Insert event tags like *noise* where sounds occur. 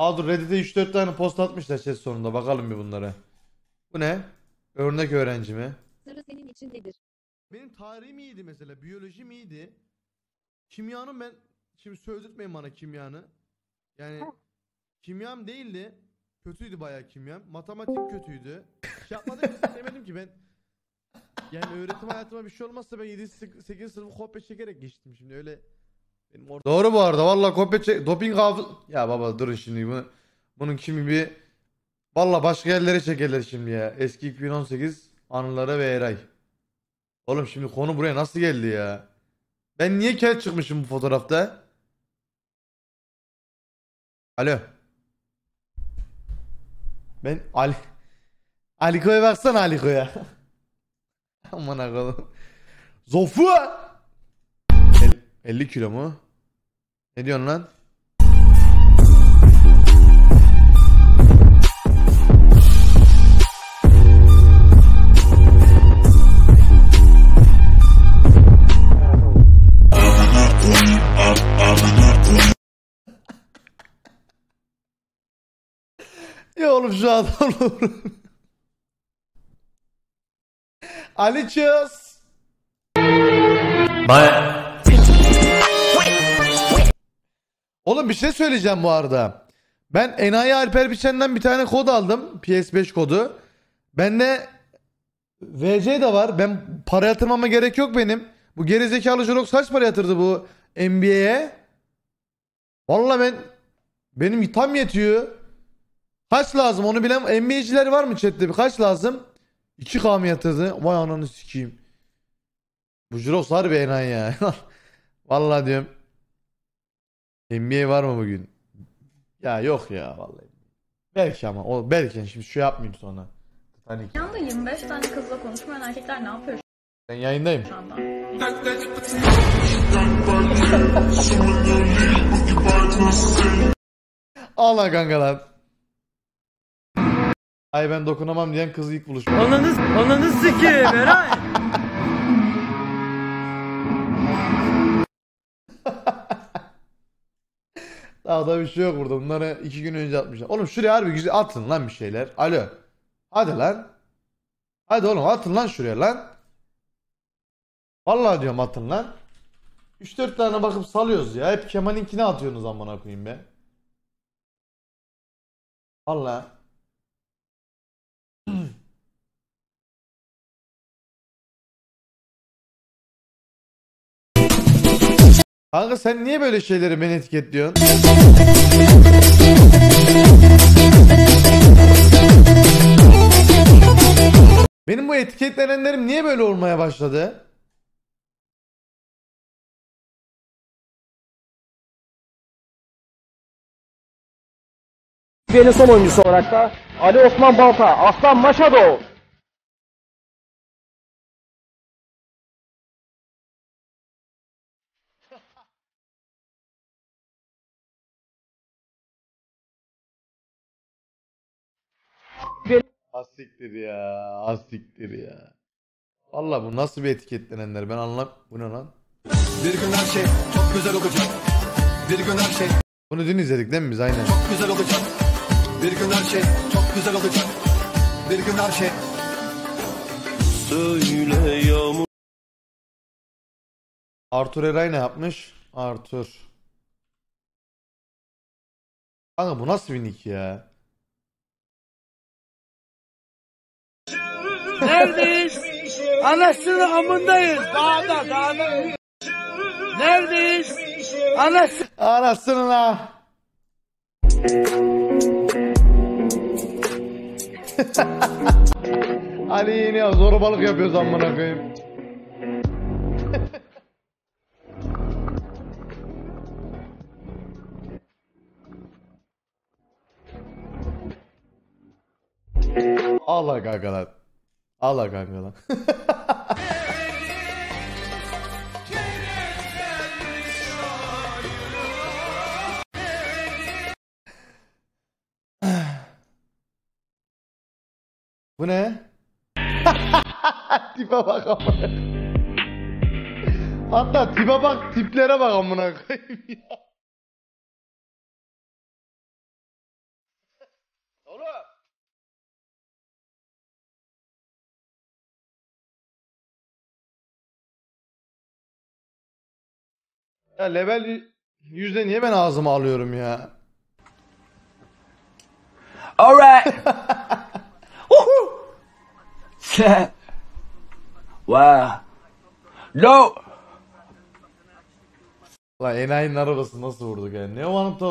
Aa dur Reddit'e 3-4 tane post atmışlar chat sonunda. Bakalım bir bunlara. Bu ne? Örnek öğrenci mi? Sırrı senin içindedir. Benim tarihim iyiydi mesela. Biyolojim iyiydi. Kimyanın ben... Şimdi sözletmeyin bana kimyanı. Yani kimyam değildi. Kötüydü bayağı kimyam. Matematik kötüydü. Şey yapmadım *laughs* demedim ki ben. Yani öğretim hayatıma bir şey olmazsa ben 7 8 sınıfı kopya çekerek geçtim şimdi öyle. Benim orta- Doğru bu arada vallahi kopya doping hafız ya baba durun şimdi bunu bunun kimi bir Valla başka yerlere çekerler şimdi ya. Eski 2018 anılara ve Eray. Oğlum şimdi konu buraya nasıl geldi ya? Ben niye kel çıkmışım bu fotoğrafta? Alo. Ben Ali Aliko'ya baksana Aliko'ya. *laughs* Aman akıllım. Zofu! El- 50 kilo mu? Ne diyorsun lan? Ya oğlum şu adam. Ali Çöz. Oğlum bir şey söyleyeceğim bu arada. Ben Enayi Alper Biçen'den bir tane kod aldım. PS5 kodu. Bende VC de var. Ben para yatırmama gerek yok benim. Bu gerizekalı Jirox kaç para yatırdı bu NBA'ye? Vallahi ben benim tam yetiyor. Kaç lazım onu bilen NBA'ciler var mı chatte? bir? Kaç lazım? 2K mı yatırdı? Vay ananı sikeyim. Bu Jirox harbi enayi ya. *laughs* Vallahi diyorum. NBA var mı bugün? Ya yok ya vallahi. Belki ama o belki şimdi şu yapmayayım sonra. Titanic. Yanda 25 tane kızla konuşmayan erkekler ne yapıyor Ben yayındayım. şu anda? Allah kankalar. Ay ben dokunamam diyen kız ilk buluşma. Ananız, ananı sikeyim Eray. Daha da bir şey yok burada. Bunları iki gün önce atmışlar. Oğlum şuraya harbi güzel atın lan bir şeyler. Alo. Hadi lan. Hadi oğlum atın lan şuraya lan. Vallahi diyorum atın lan. 3-4 tane bakıp salıyoruz ya. Hep Kemal'inkine atıyorsunuz amına koyayım be. Vallahi. Kanka sen niye böyle şeyleri beni etiketliyorsun? Benim bu etiketlenenlerim niye böyle olmaya başladı? Türkiye'nin son oyuncusu olarak da Ali Osman Balta, Aslan Maşado. Asiktir ya, asiktir ya. Valla bu nasıl bir etiketlenenler ben anlam... Bu ne lan? Bir gün her şey çok güzel olacak. Bir gün her şey Bunu dün izledik değil mi biz aynen? çok güzel olacak. Bir gün her şey çok güzel olacak. Bir gün her şey Arthur Eray ne yapmış? Arthur. Kanka bu nasıl bir nick ya? Neredeyiz? Anasını amındayız. Dağda, dağda. Neredeyiz? Anasını Anasını la. *laughs* Ali yine zorbalık yapıyoruz amına koyayım. *laughs* Allah kankalar. Allah kankalar. *laughs* Bu ne? *laughs* tipe bak amına. Hatta tipe bak tiplere bak amına koyayım ya. Ya level 100'de niye ben ağzıma alıyorum ya? Alright. *laughs* Set. wow. No. Lan enayinin arabası nasıl vurduk yani? Ne o anıtta